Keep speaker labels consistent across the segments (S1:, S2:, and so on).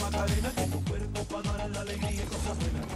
S1: Macarena, que tu
S2: cuerpo para dar la alegría y
S1: cosas buenas.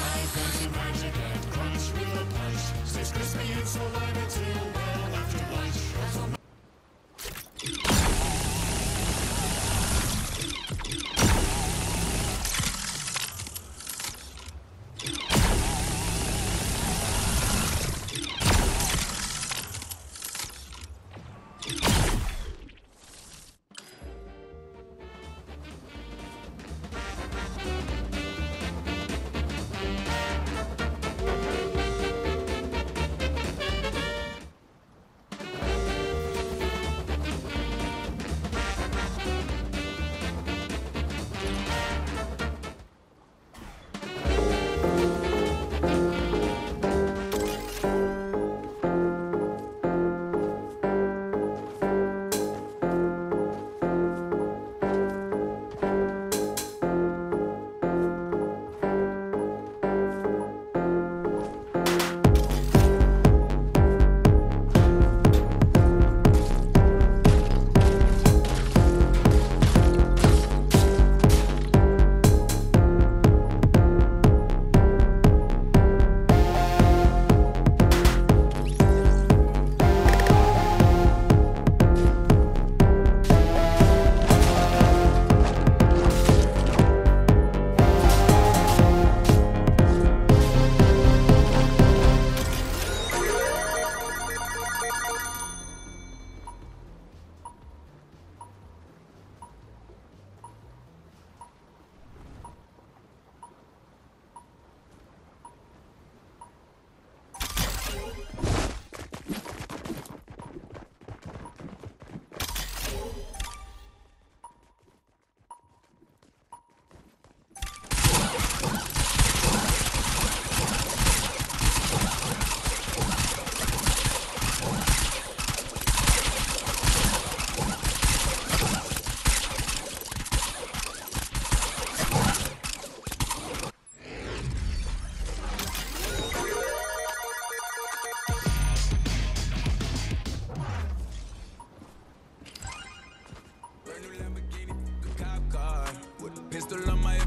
S1: Guns of magic and crunch with a punch. Stays crispy and so light until well after lunch.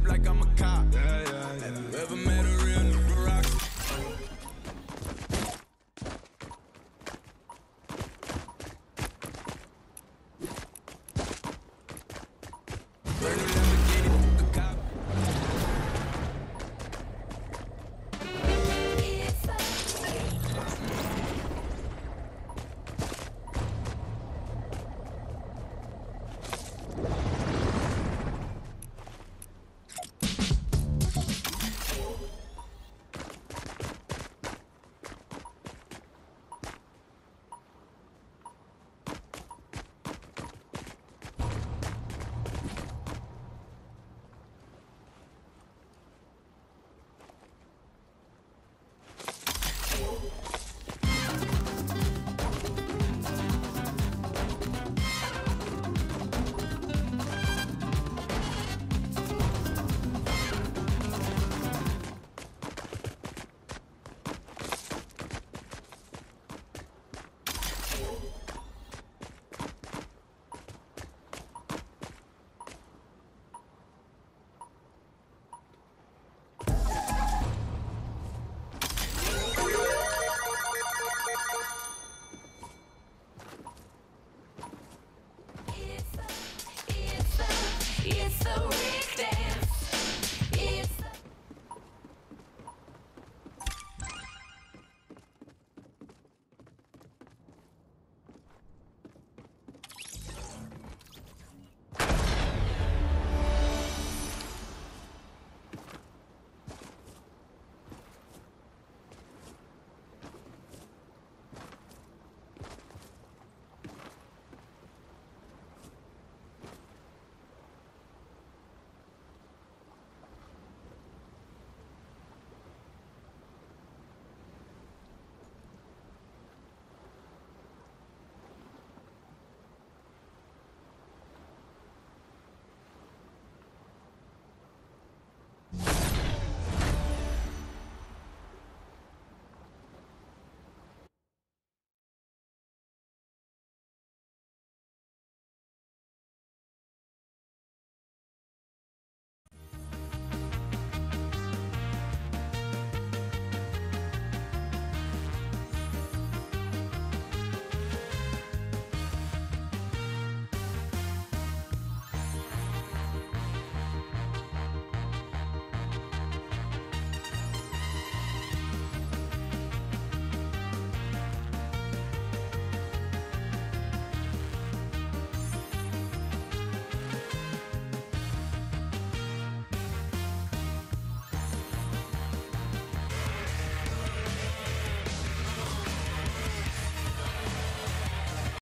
S3: Like I'm a cop. Have you ever met